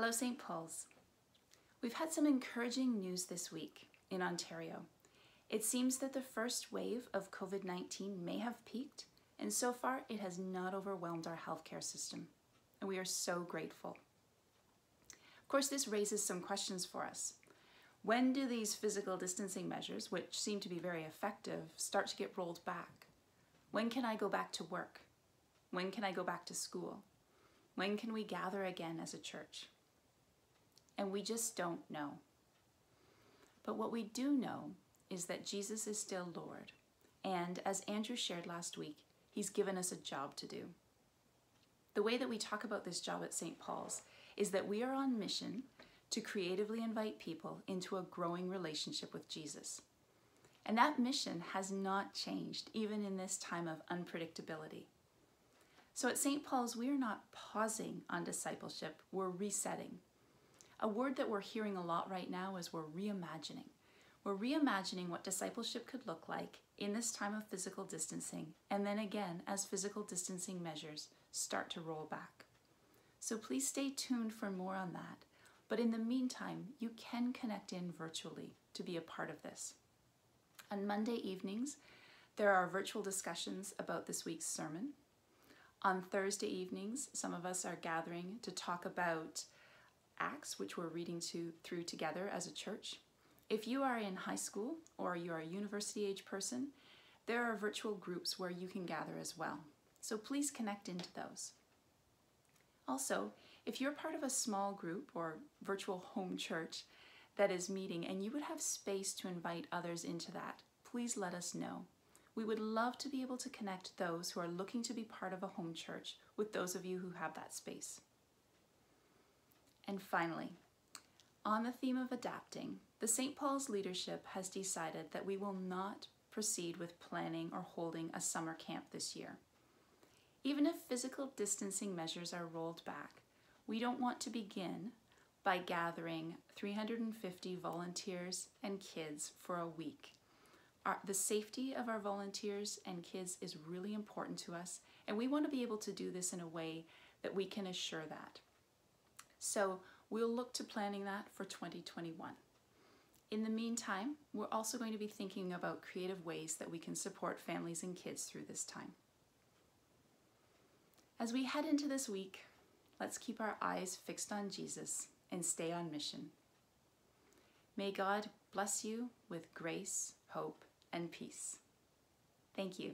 Hello, St. Paul's. We've had some encouraging news this week in Ontario. It seems that the first wave of COVID 19 may have peaked, and so far it has not overwhelmed our healthcare system. And we are so grateful. Of course, this raises some questions for us. When do these physical distancing measures, which seem to be very effective, start to get rolled back? When can I go back to work? When can I go back to school? When can we gather again as a church? And we just don't know. But what we do know is that Jesus is still Lord, and as Andrew shared last week, he's given us a job to do. The way that we talk about this job at St. Paul's is that we are on mission to creatively invite people into a growing relationship with Jesus. And that mission has not changed, even in this time of unpredictability. So at St. Paul's, we are not pausing on discipleship, we're resetting. A word that we're hearing a lot right now is we're reimagining. We're reimagining what discipleship could look like in this time of physical distancing, and then again as physical distancing measures start to roll back. So please stay tuned for more on that. But in the meantime, you can connect in virtually to be a part of this. On Monday evenings, there are virtual discussions about this week's sermon. On Thursday evenings, some of us are gathering to talk about Acts, which we're reading to, through together as a church. If you are in high school or you're a university age person, there are virtual groups where you can gather as well. So please connect into those. Also, if you're part of a small group or virtual home church that is meeting and you would have space to invite others into that, please let us know. We would love to be able to connect those who are looking to be part of a home church with those of you who have that space. And finally, on the theme of adapting, the St. Paul's leadership has decided that we will not proceed with planning or holding a summer camp this year. Even if physical distancing measures are rolled back, we don't want to begin by gathering 350 volunteers and kids for a week. Our, the safety of our volunteers and kids is really important to us, and we want to be able to do this in a way that we can assure that. So we'll look to planning that for 2021. In the meantime, we're also going to be thinking about creative ways that we can support families and kids through this time. As we head into this week, let's keep our eyes fixed on Jesus and stay on mission. May God bless you with grace, hope, and peace. Thank you.